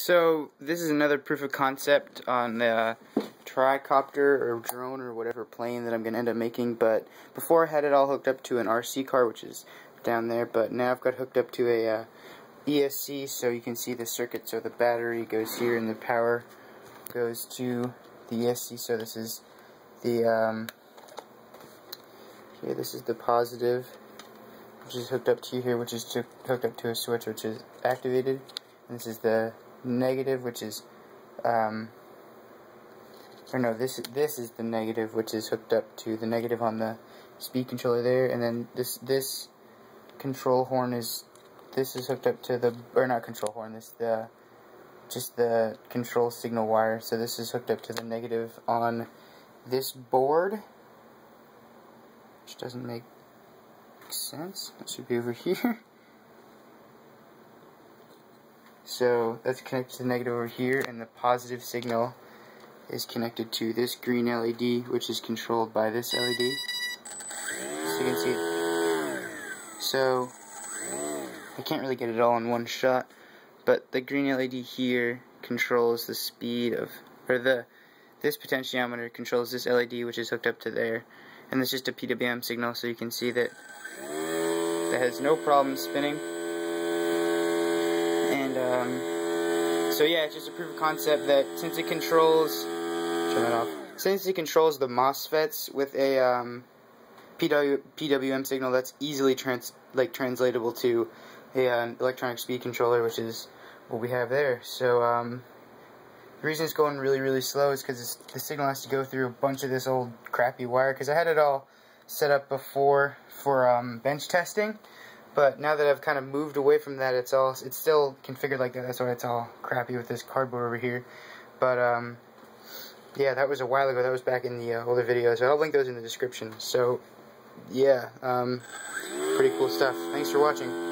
So this is another proof of concept on the tricopter or drone or whatever plane that I'm going to end up making. But before I had it all hooked up to an RC car, which is down there. But now I've got hooked up to a uh, ESC, so you can see the circuit. So the battery goes here, and the power goes to the ESC. So this is the um, okay. This is the positive, which is hooked up to here, which is to, hooked up to a switch, which is activated. And this is the negative, which is, um, or no, this this is the negative, which is hooked up to the negative on the speed controller there, and then this this control horn is this is hooked up to the or not control horn, this the just the control signal wire. So this is hooked up to the negative on this board, which doesn't make sense. That should be over here. So that's connected to the negative over here, and the positive signal is connected to this green LED, which is controlled by this LED. So you can see it. So, I can't really get it all in one shot, but the green LED here controls the speed of, or the, this potentiometer controls this LED, which is hooked up to there, and it's just a PWM signal, so you can see that that has no problem spinning. Um, so yeah, it's just a proof of concept that since it controls, turn that off. Since it controls the MOSFETs with a um, PW, PWM signal, that's easily trans like translatable to a uh, electronic speed controller, which is what we have there. So um, the reason it's going really really slow is because the signal has to go through a bunch of this old crappy wire. Because I had it all set up before for um, bench testing. But now that I've kind of moved away from that, it's all it's still configured like that. That's why it's all crappy with this cardboard over here. But um, yeah, that was a while ago. That was back in the uh, older videos. I'll link those in the description. So yeah, um, pretty cool stuff. Thanks for watching.